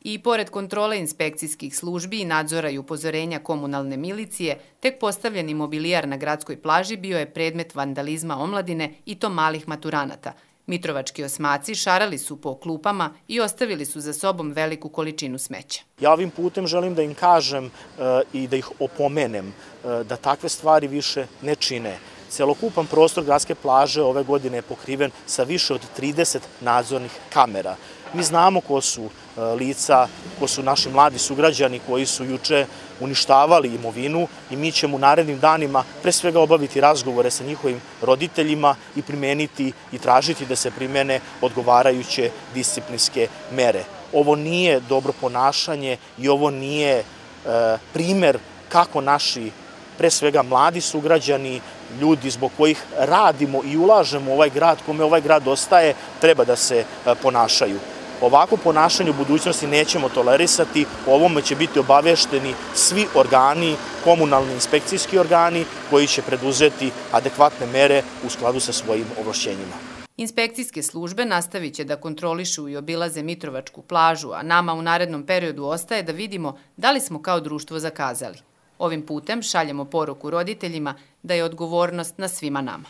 I pored kontrole inspekcijskih službi i nadzora i upozorenja komunalne milicije, tek postavljeni mobilijar na gradskoj plaži bio je predmet vandalizma omladine i to malih maturanata. Mitrovački osmaci šarali su po klupama i ostavili su za sobom veliku količinu smeća. Ja ovim putem želim da im kažem e, i da ih opomenem e, da takve stvari više ne čine. Celokupan prostor gradske plaže ove godine je pokriven sa više od 30 nadzornih kamera. Mi znamo ko su lica, ko su naši mladi sugrađani koji su juče uništavali imovinu i mi ćemo u narednim danima pre svega obaviti razgovore sa njihovim roditeljima i primeniti i tražiti da se primene odgovarajuće disciplinske mere. Ovo nije dobro ponašanje i ovo nije e, primer kako naši pre svega mladi sugrađani, ljudi zbog kojih radimo i ulažemo u ovaj grad, kome ovaj grad ostaje, treba da se e, ponašaju. Ovako ponašanje u budućnosti nećemo tolerisati, o ovome će biti obavešteni svi organi, komunalni inspekcijski organi koji će preduzeti adekvatne mere u skladu sa svojim ovlašćenjima. Inspekcijske službe nastavit će da kontrolišu i obilaze Mitrovačku plažu, a nama u narednom periodu ostaje da vidimo da li smo kao društvo zakazali. Ovim putem šaljemo poruku roditeljima da je odgovornost na svima nama.